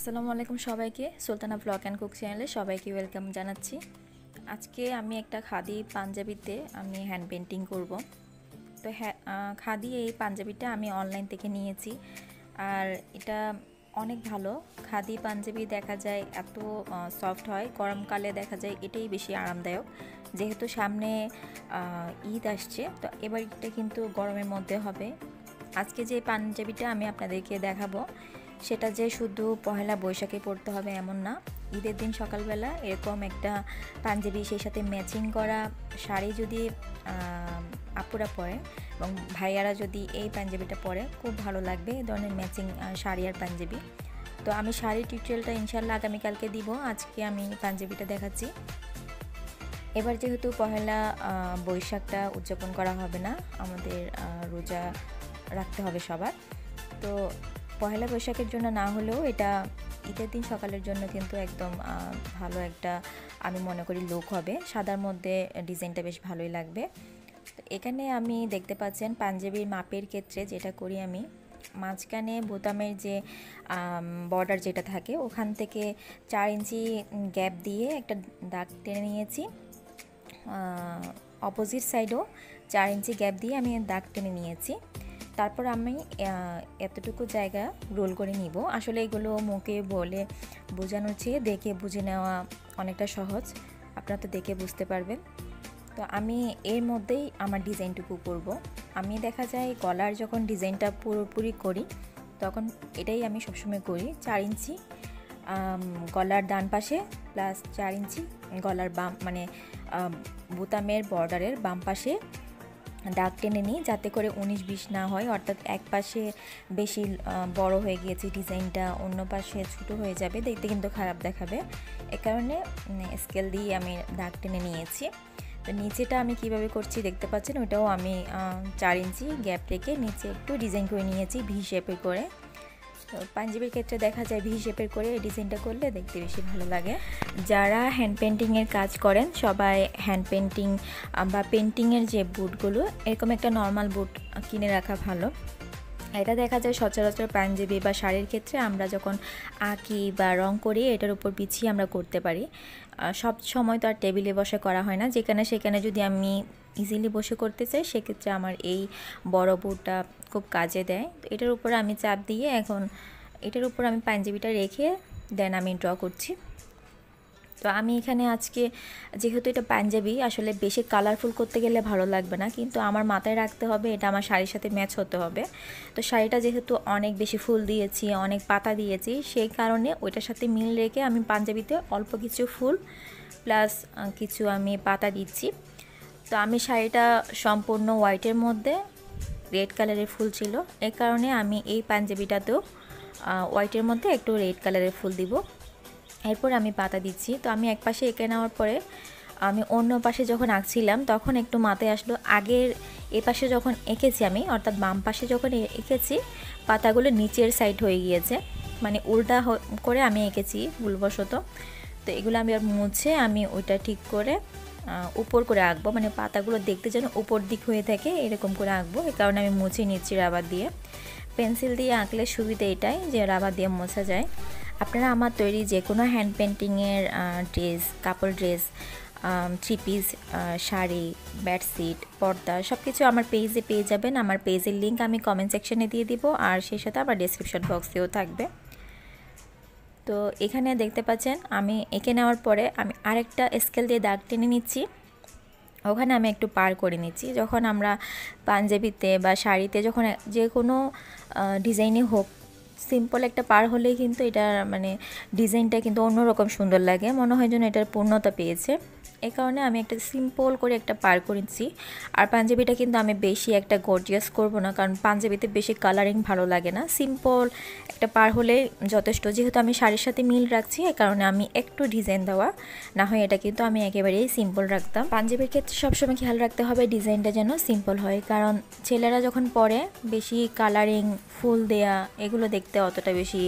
আসসালামু আলাইকুম সবাইকে। সুলতানা ব্লগ অ্যান্ড কুক চ্যানেলে সবাইকে ওয়েলকাম জানাচ্ছি। আজকে আমি একটা খাদি পাঞ্জাবিতে আমি হ্যান্ড পেন্টিং করব। তো খাদি এই পাঞ্জাবিটা আমি অনলাইন থেকে নিয়েছি। আর এটা অনেক ভালো। খাদি পাঞ্জাবি দেখা যায় এত সফট হয়, গরমকালে দেখা যায় এটাই বেশি আরামদায়ক। যেহেতু সামনে ঈদ আসছে, তো এবার এটা কিন্তু গরমের মধ্যে হবে। আজকে যে পাঞ্জাবিটা আমি আপনাদেরকে দেখাবো সেটা যে শুধু পহেলা বৈশাখে পড়তে হবে এমন না। ঈদের দিন সকালবেলা এরকম একটা পাঞ্জাবি, সেই সাথে ম্যাচিং করা শাড়ি যদি আপুরা পরে এবং ভাইয়ারা যদি এই পাঞ্জাবিটা পরে, খুব ভালো লাগবে এই ধরনের ম্যাচিং শাড়ি আর পাঞ্জাবি। তো আমি শাড়ি টিউটোরিয়ালটা ইনশাল্লাহ আগামীকালকে দিব, আজকে আমি পাঞ্জাবিটা দেখাচ্ছি। এবার যেহেতু পহেলা বৈশাখটা উদযাপন করা হবে না, আমাদের রোজা রাখতে হবে সবার। তো পহেলা বৈশাখের জন্য না হলেও এটা ঈদের দিন সকালের জন্য কিন্তু একদম ভালো একটা, আমি মনে করি লুক হবে। সাদার মধ্যে ডিজাইনটা বেশ ভালোই লাগবে। তো এখানে আমি দেখতে পাচ্ছেন পাঞ্জাবির মাপের ক্ষেত্রে যেটা করি আমি, মাঝখানে বোতামের যে বর্ডার যেটা থাকে, ওখান থেকে চার ইঞ্চি গ্যাপ দিয়ে একটা দাগ টেনে নিয়েছি। অপোজিট সাইডও চার ইঞ্চি গ্যাপ দিয়ে আমি দাগ টেনে নিয়েছি। তারপর আমি এতটুকু জায়গা রোল করে নিব। আসলে এগুলো মুখে বলে বোঝানোর চেয়ে দেখে বুঝে নেওয়া অনেকটা সহজ। আপনারা তো দেখে বুঝতে পারবেন। তো আমি এর মধ্যেই আমার ডিজাইনটুকু করব। আমি দেখা যায় গলার যখন ডিজাইনটা পুরোপুরি করি, তখন এটাই আমি সবসময় করি। চার ইঞ্চি গলার ডান পাশে প্লাস চার ইঞ্চি গলার বাম মানে বোতামের বর্ডারের বাম পাশে দাগ টেনে নিই, যাতে করে উনিশ বিশ না হয়। অর্থাৎ এক পাশে বেশি বড় হয়ে গিয়েছে ডিজাইনটা, অন্য পাশে ছোটো হয়ে যাবে, দেখতে কিন্তু খারাপ দেখাবে। এ কারণে স্কেল দিয়ে আমি দাগ টেনে নিয়েছি। তো নিচেটা আমি কীভাবে করছি দেখতে পাচ্ছেন? ওটাও আমি চার ইঞ্চি গ্যাপ রেখে নিচে একটু ডিজাইন করে নিয়েছি ভি শেপে করে। পাঞ্জাবির ক্ষেত্রে দেখা যায় ভি শেপের করে এই ডিজাইনটা করলে দেখতে বেশি ভালো লাগে। যারা হ্যান্ড পেন্টিংয়ের কাজ করেন, সবাই হ্যান্ড পেন্টিং বা পেন্টিংয়ের যে বুটগুলো এরকম একটা নর্মাল বুট কিনে রাখা ভালো। এটা দেখা যায় সচরাচর পাঞ্জাবি বা শাড়ির ক্ষেত্রে আমরা যখন আঁকি বা রং করি, এটার উপর বিছিয়ে আমরা করতে পারি। সব সময় তো আর টেবিলে বসে করা হয় না, যেখানে সেখানে যদি আমি ইজিলি বসে করতে চাই, সেক্ষেত্রে আমার এই বড় বুটটা খুব কাজে দেয়। তো এটার উপর আমি চাপ দিয়ে এখন এটার উপর আমি পাঞ্জাবিটা রেখে দেন আমি ড্র করছি। তো আমি এখানে আজকে, যেহেতু এটা পাঞ্জাবি, আসলে বেশি কালারফুল করতে গেলে ভালো লাগবে না, কিন্তু আমার মাথায় রাখতে হবে এটা আমার শাড়ির সাথে ম্যাচ হতে হবে। তো শাড়িটা যেহেতু অনেক বেশি ফুল দিয়েছি, অনেক পাতা দিয়েছি, সেই কারণে ওইটার সাথে মিল রেখে আমি পাঞ্জাবিতে অল্প কিছু ফুল প্লাস কিছু আমি পাতা দিচ্ছি। তো আমি শাড়িটা সম্পূর্ণ হোয়াইটের মধ্যে, রেড কালারের ফুল ছিল। এই কারণে আমি এই পাঞ্জাবিটাতেও হোয়াইটের মধ্যে একটু রেড কালারের ফুল দিব। এরপর আমি পাতা দিচ্ছি। তো আমি এক পাশে এঁকে নেওয়ার পরে, আমি অন্য পাশে যখন আঁকছিলাম, তখন একটু মাথায় আসলো, আগের এ পাশে যখন এঁকেছি আমি, অর্থাৎ বাম পাশে যখন এঁকেছি, পাতাগুলো নিচের সাইড হয়ে গিয়েছে। মানে উল্টা করে আমি এঁকেছি ভুলবশত। তো এগুলো আমি আর মুছে আমি ওইটা ঠিক করে উপর করে আঁকবো। মানে পাতাগুলো দেখতে যেন উপর দিক হয়ে থাকে, এরকম করে আঁকবো। এই কারণে আমি মুছে নিচ্ছি রাবার দিয়ে। পেন্সিল দিয়ে আঁকলে সুবিধা এটাই যে রাবার দিয়ে মোছা যায়। আপনারা আমার তৈরি যে কোনো হ্যান্ড পেন্টিংয়ের ড্রেস কাপড় dress three piece sari bedsheet পর্দা সব কিছু আমার পেজে পেয়ে যাবেন। আমার পেজের লিঙ্ক আমি কমেন্ট সেকশনে দিয়ে দিব। আর সেই সাথে আমার ডিসক্রিপশন বক্সেও থাকবে। তো এখানে দেখতে পাচ্ছেন, আমি এঁকে নেওয়ার পরে আমি আরেকটা স্কেল দিয়ে দাগ টেনে নিচ্ছি। ওখানে আমি একটু পার করে নিচ্ছি। যখন আমরা পাঞ্জাবিতে বা শাড়িতে যখন যে কোনো ডিজাইনে হোক সিম্পল একটা পার হলেই কিন্তু এটার মানে ডিজাইনটা কিন্তু অন্যরকম সুন্দর লাগে। মনে হয় যেন এটার পূর্ণতা পেয়েছে। এই কারণে আমি একটা সিম্পল করে একটা পার করেছি। আর পাঞ্জাবিটা কিন্তু আমি বেশি একটা গর্জিয়াস করব না, কারণ পাঞ্জাবিতে বেশি কালারিং ভালো লাগে না। সিম্পল একটা পার হলে যথেষ্ট। যেহেতু আমি শাড়ির সাথে মিল রাখছি, এ কারণে আমি একটু ডিজাইন দেওয়া। না হয় এটা কিন্তু আমি একেবারেই সিম্পল রাখতাম। পাঞ্জাবির ক্ষেত্রে সবসময় খেয়াল রাখতে হবে ডিজাইনটা যেন সিম্পল হয়। কারণ ছেলেরা যখন পরে বেশি কালারিং ফুল দেয়া, এগুলো দেখতে অতটা বেশি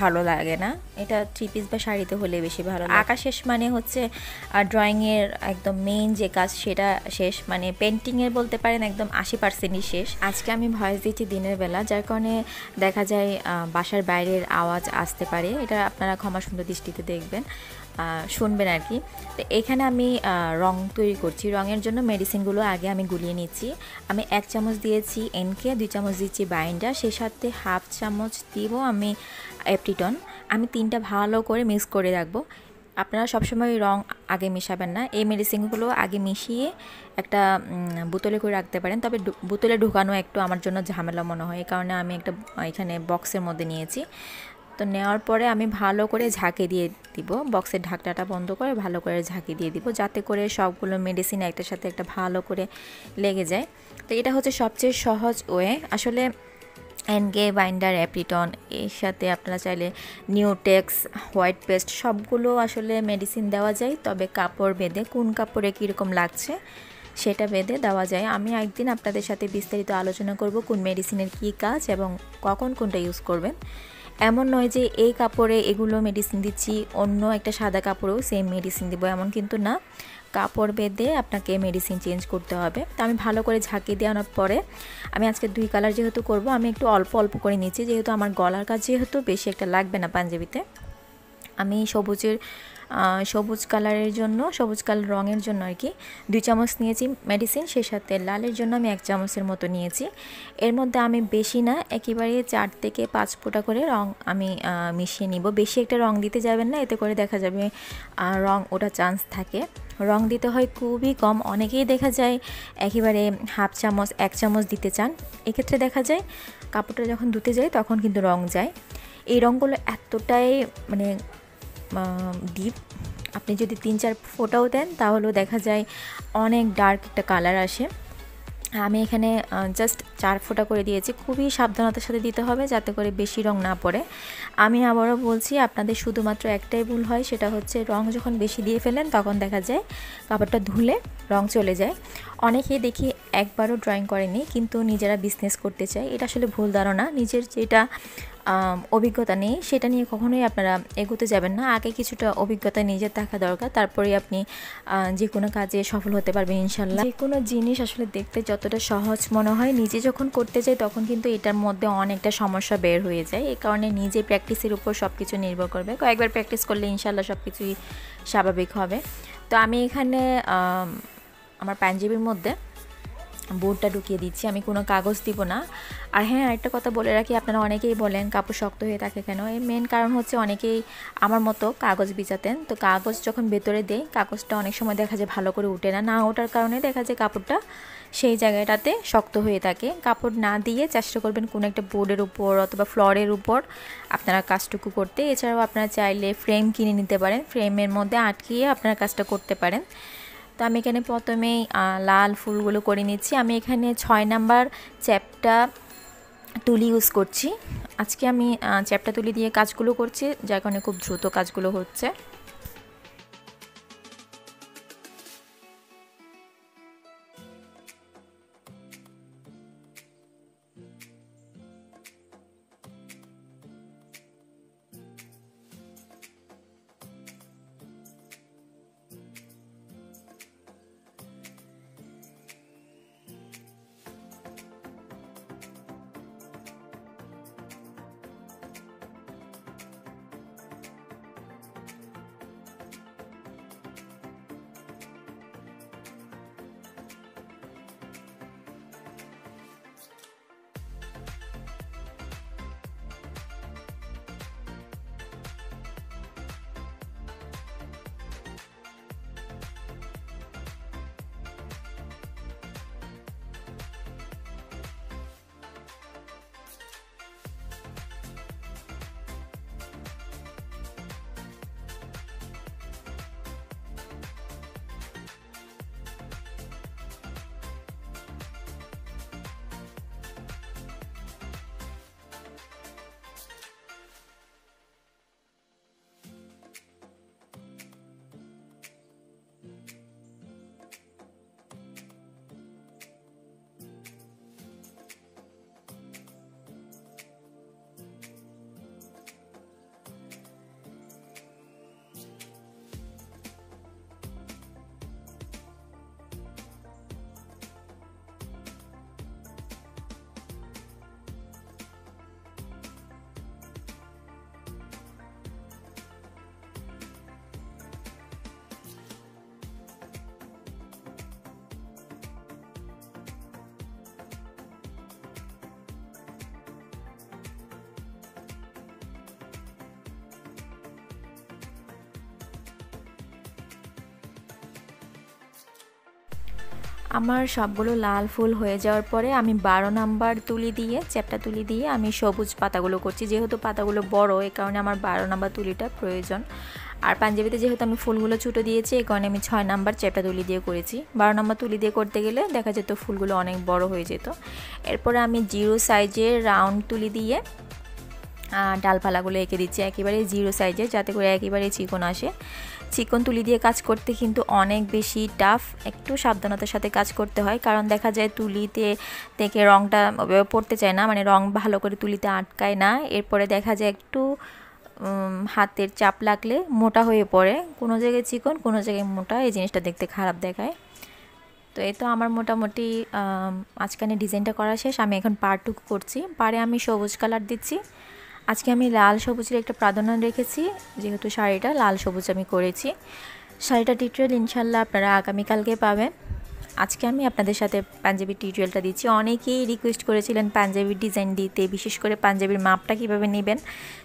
ভালো লাগে না। এটা থ্রি পিস বা শাড়িতে হলে বেশি ভালো আঁকা শেষ মানে হচ্ছে ড্রয়িংয়ের একদম মেইন যে কাজ সেটা শেষ। মানে পেন্টিংয়ের বলতে পারেন একদম আশি পার্সেন্টই শেষ। আজকে আমি ভয়েস দিচ্ছি দিনের বেলা, যার কারণে দেখা যায় বাসার বাইরের আওয়াজ আসতে পারে। এটা আপনারা ক্ষমা সুন্দর দৃষ্টিতে দেখবেন। শুনবেন আর কি। তো এখানে আমি রং তৈরি করছি। রঙের জন্য মেডিসিনগুলো আগে আমি গুলিয়ে নিচ্ছি। আমি এক চামচ দিয়েছি এনকে দুই চামচ দিচ্ছি বাইন্ডার সেই সাথে হাফ চামচ দিব আমি অ্যাপটিটন আমি তিনটা ভালো করে মিক্স করে রাখব। আপনারা সবসময় রং আগে মেশাবেন না। এই মেডিসিনগুলো আগে মিশিয়ে একটা বোতলে করে রাখতে পারেন। তবে বোতলে ঢুকানো একটু আমার জন্য ঝামেলা মনে হয়। এই কারণে আমি একটা, এখানে বক্সের মধ্যে নিয়েছি। তো নেওয়ার পরে আমি ভালো করে ঝাঁকে দিয়ে দিব। বক্সের ঢাকনাটা বন্ধ করে ভালো করে ঝাঁকি দিয়ে দিব যাতে করে সবগুলো মেডিসিন একটার সাথে একটা ভালো করে লেগে যায়। তো এটা হচ্ছে সবচেয়ে সহজ ওয়ে আসলে এনগে বাইন্ডার অ্যাপ্রিটন এর সাথে আপনারা চাইলে নিউটেক্স হোয়াইট পেস্ট সবগুলো আসলে মেডিসিন দেওয়া যায়। তবে কাপড় বেঁধে কোন কাপড়ে কীরকম লাগছে সেটা বেঁধে দেওয়া যায়। আমি একদিন আপনাদের সাথে বিস্তারিত আলোচনা করব কোন মেডিসিনের কী কাজ এবং কখন কোনটা ইউজ করবেন। এমন নয় যে এই কাপড়ে এগুলো মেডিসিন দিচ্ছি, অন্য একটা সাদা কাপড়েও সেম মেডিসিন দেবো, এমন কিন্তু না। কাপড় বেঁধে আপনাকে মেডিসিন চেঞ্জ করতে হবে। তো আমি ভালো করে ঝাঁকি দেওয়ানোর পরে আমি আজকে দুই কালার যেহেতু করব, আমি একটু অল্প অল্প করে নিচ্ছি। যেহেতু আমার গলার কাজ যেহেতু বেশি একটা লাগবে না পাঞ্জাবিতে, আমি সবুজের সবুজ কালারের জন্য, সবুজ কালার রঙের জন্য আর কি, দুই চামচ নিয়েছি মেডিসিন সেই সাথে লালের জন্য আমি এক চামচের মতো নিয়েছি। এর মধ্যে আমি বেশি না, একেবারে চার থেকে পাঁচ ফোঁটা করে রং আমি মিশিয়ে নিব। বেশি একটা রং দিতে যাবেন না, এতে করে দেখা যাবে রং ওটা চান্স থাকে। রং দিতে হয় খুবই কম, অনেকেই দেখা যায় একেবারে হাফ চামচ, এক চামচ দিতে চান। এক্ষেত্রে দেখা যায় কাপড়টা যখন ধুতে যায় তখন কিন্তু রং যায়। এই রঙগুলো এতটাই মানে ডিপ আপনি যদি তিন চার ফোটাও দেন, তাহলেও দেখা যায় অনেক ডার্ক একটা কালার আসে। আমি এখানে জাস্ট চার ফোঁটা করে দিয়েছি। খুবই সাবধানতার সাথে দিতে হবে যাতে করে বেশি রং না পড়ে। আমি আবারও বলছি, আপনাদের শুধুমাত্র একটাই ভুল হয়, সেটা হচ্ছে রং যখন বেশি দিয়ে ফেলেন তখন দেখা যায় কাপড়টা ধুলে রং চলে যায়। অনেকেই দেখি একবারও ড্রয়িং করেনি, কিন্তু নিজেরা বিজনেস করতে চায়। এটা আসলে ভুল ধারণা। নিজের যেটা অভিজ্ঞতা নেই। সেটা নিয়ে কখনোই আপনারা এগোতে যাবেন না। আগে কিছুটা অভিজ্ঞতা নিজের থাকা দরকার। তারপরে আপনি যে কোনো কাজে সফল হতে পারবেন ইনশাল্লাহ যে কোনো জিনিস আসলে দেখতে যতটা সহজ মনে হয়, নিজে যখন করতে যাই তখন কিন্তু এটার মধ্যে অনেকটা সমস্যা বের হয়ে যায়। এই কারণে নিজে প্র্যাকটিসের উপর সব কিছু নির্ভর করবে। কয়েকবার প্র্যাকটিস করলে ইনশাল্লাহ সব কিছুই স্বাভাবিক হবে। তো আমি এখানে আমার পাঞ্জাবির মধ্যে বোর্ডটা ঢুকিয়ে দিচ্ছি, আমি কোনো কাগজ দিব না। আর হ্যাঁ আরেকটা কথা বলে রাখি, আপনারা অনেকেই বলেন কাপড় শক্ত হয়ে থাকে কেন? এর মেন কারণ হচ্ছে অনেকেই আমার মতো কাগজ বিছাতেন তো কাগজ যখন ভেতরে দেয় কাগজটা অনেক সময় দেখা যায় ভালো করে উঠে না। না ওঠার কারণে দেখা যায় কাপড়টা সেই জায়গাটাতে শক্ত হয়ে থাকে। কাপড় না দিয়ে চেষ্টা করবেন কোনো একটা বোর্ডের উপর অথবা ফ্লোরের উপর আপনারা কাজটুকু করতে। এছাড়াও আপনারা চাইলে ফ্রেম কিনে নিতে পারেন। ফ্রেমের মধ্যে আটকিয়ে আপনারা কাজটা করতে পারেন। তো আমি এখানে প্রথমেই লাল ফুলগুলো করে নিচ্ছি। আমি এখানে ছয় নাম্বার চ্যাপটা তুলি ইউজ করছি। আজকে আমি চ্যাপটা তুলি দিয়ে কাজগুলো করছি, যার কারণে খুব দ্রুত কাজগুলো হচ্ছে। আমার সবগুলো লাল ফুল হয়ে যাওয়ার পরে আমি বারো নাম্বার তুলি দিয়ে, চ্যাপটা তুলি দিয়ে আমি সবুজ পাতাগুলো করছি। যেহেতু পাতাগুলো বড় এই কারণে আমার বারো নাম্বার তুলিটা প্রয়োজন। আর পাঞ্জাবিতে যেহেতু আমি ফুলগুলো ছুটো দিয়েছি এই কারণে আমি ছয় নাম্বার চ্যাপটা তুলি দিয়ে করেছি। বারো নাম্বার তুলি দিয়ে করতে গেলে দেখা যেত ফুলগুলো অনেক বড় হয়ে যেত। এরপরে আমি জিরো সাইজের রাউন্ড তুলি দিয়ে ডালপালাগুলো এঁকে দিচ্ছি। একেবারে জিরো সাইজে, যাতে করে একেবারে চিকন আসে। চিকন তুলি দিয়ে কাজ করতে কিন্তু অনেক বেশি টাফ একটু সাবধানতার সাথে কাজ করতে হয়। কারণ দেখা যায় তুলিতে থেকে রঙটা পড়তে চায় না মানে রং ভালো করে তুলিতে আটকায় না। এরপরে দেখা যায় একটু হাতের চাপ লাগলে মোটা হয়ে পড়ে। কোনো জায়গায় চিকন, কোনো জায়গায় মোটা, এই জিনিসটা দেখতে খারাপ দেখায়। তো এই তো আমার মোটামুটি আজকানে ডিজাইনটা করা শেষ। আমি এখন পারটুকু করছি। পারে আমি সবুজ কালার দিচ্ছি। আজকে আমি লাল সবুজের একটা প্রাধান্য রেখেছি। যেহেতু শাড়িটা লাল সবুজ আমি করেছি। শাড়িটা টিউটোরিয়াল ইনশাল্লাহ আপনারা আগামীকালকে পাবেন। আজকে আমি আপনাদের সাথে পাঞ্জাবির টিউটোরিয়ালটা দিচ্ছি। অনেকেই রিকোয়েস্ট করেছিলেন পাঞ্জাবির ডিজাইন দিতে, বিশেষ করে পাঞ্জাবির মাপটা কীভাবে নেবেন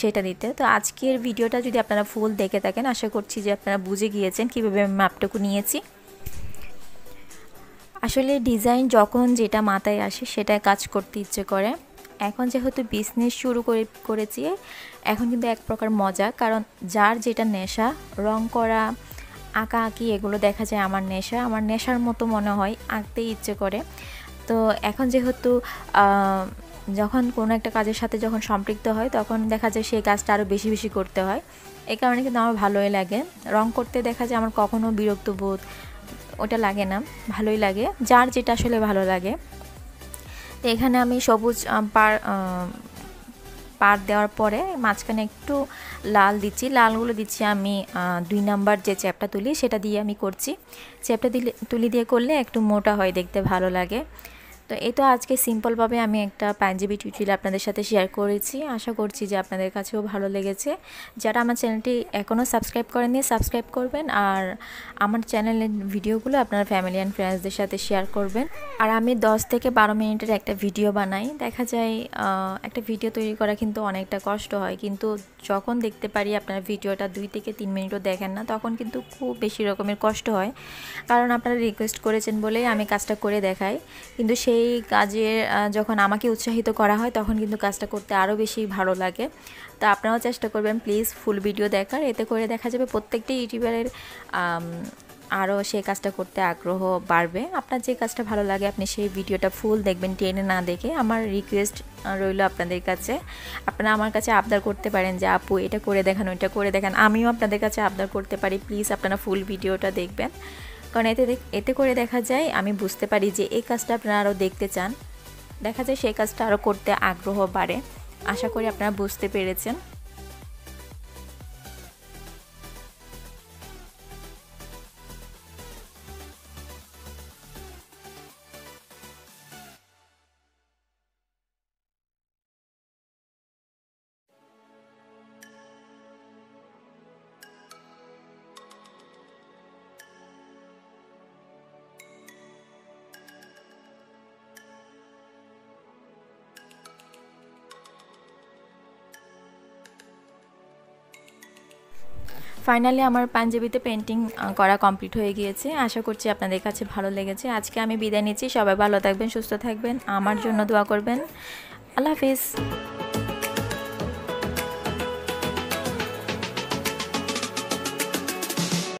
সেটা দিতে। তো আজকের ভিডিওটা যদি আপনারা ফুল দেখে থাকেন, আশা করছি যে আপনারা বুঝে গিয়েছেন কীভাবে আমি মাপটুকু নিয়েছি। আসলে ডিজাইন যখন যেটা মাথায় আসে সেটা কাজ করতে ইচ্ছে করে। এখন যেহেতু বিজনেস শুরু করে, করেছি, এখন কিন্তু এক প্রকার মজা, কারণ যার যেটা নেশা, রং করা, আঁকা আঁকি, এগুলো দেখা যায় আমার নেশা, আমার নেশার মতো মনে হয়, আঁকতে ইচ্ছে করে। তো এখন যেহেতু যখন কোনো একটা কাজের সাথে যখন সম্পৃক্ত হয়, তখন দেখা যায় সেই কাজটা আরও বেশি বেশি করতে হয়। এই কারণে কিন্তু আমার ভালোই লাগে। রং করতে দেখা যায় আমার কখনও বিরক্ত বোধ, ওটা লাগে না, ভালোই লাগে। যার যেটা আসলে ভালো লাগে। তো এখানে আমি সবুজ পার পার দেওয়ার পরে মাঝখানে একটু লাল দিচ্ছি। লালগুলো দিচ্ছি আমি দুই নাম্বার যে চ্যাপটা তুলি, সেটা দিয়ে আমি করছি। চ্যাপটা দিলে, তুলি দিয়ে করলে একটু মোটা হয় দেখতে ভালো লাগে। তো এই তো আজকে সিম্পলভাবে আমি একটা পাঞ্জাবি টিউটোরিয়াল আপনাদের সাথে শেয়ার করেছি। আশা করছি যে আপনাদের কাছেও ভালো লেগেছে। যারা আমার চ্যানেলটি এখনও সাবস্ক্রাইব করেননি সাবস্ক্রাইব করবেন। আর আমার চ্যানেলের ভিডিওগুলো আপনার ফ্যামিলি অ্যান্ড ফ্রেন্ডসদের সাথে শেয়ার করবেন। আর আমি 10 থেকে বারো মিনিটের একটা ভিডিও বানাই। দেখা যায় একটা ভিডিও তৈরি করা কিন্তু অনেকটা কষ্ট হয়। কিন্তু যখন দেখতে পারি আপনার ভিডিওটা দুই থেকে তিন মিনিটও দেখেন না, তখন কিন্তু খুব বেশি রকমের কষ্ট হয়। কারণ আপনারা রিকোয়েস্ট করেছেন বলেই আমি কাজটা করে দেখাই। কিন্তু সেই সেই কাজে যখন আমাকে উৎসাহিত করা হয়, তখন কিন্তু কাজটা করতে আরও বেশি ভালো লাগে। তো আপনারাও চেষ্টা করবেন প্লিজ ফুল ভিডিও দেখার। এতে করে দেখা যাবে প্রত্যেকটি ইউটিউবারের আরও সেই কাজটা করতে আগ্রহ বাড়বে। আপনার যে কাজটা ভালো লাগে, আপনি সেই ভিডিওটা ফুল দেখবেন, টেনে না দেখে। আমার রিকোয়েস্ট রইল আপনাদের কাছে। আপনারা আমার কাছে আবদার করতে পারেন যে, আপু, এটা করে দেখান, ওইটা করে দেখান। আমিও আপনাদের কাছে আবদার করতে পারি। প্লিজ আপনারা ফুল ভিডিওটা দেখবেন। কারণ এতে এতে করে দেখা যায় আমি বুঝতে পারি যে এই কাজটা আপনারা আরও দেখতে চান। দেখা যায় সেই কাজটা আরও করতে আগ্রহ বাড়ে। আশা করি আপনারা বুঝতে পেরেছেন। ফাইনালি আমার পাঞ্জাবিতে পেন্টিং করা কমপ্লিট হয়ে গিয়েছে। আশা করছি আপনাদের কাছে ভালো লেগেছে। আজকে আমি বিদায় নিচ্ছি। সবাই ভালো থাকবেন, সুস্থ থাকবেন। আমার জন্য দোয়া করবেন। আল্লাহ হাফিজ।